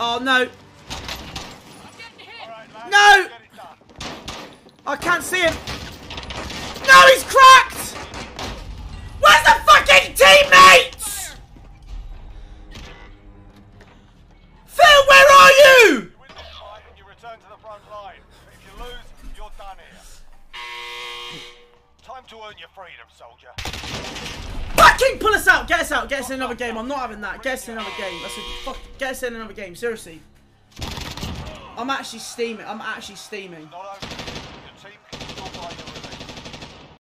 Oh, no. Right, No! get it done. I can't see him. No, he's cracked! Where's the fucking teammates? Phil, where are you? You win this fight and you return to the front line. But if you lose, you're done here. Time to earn your freedom, soldier. Fucking pull us out. Get us out. Get us in another game. I'm not having that. Get us in another game. That's a fuck. Get us in another game. Seriously. I'm actually steaming. I'm actually steaming.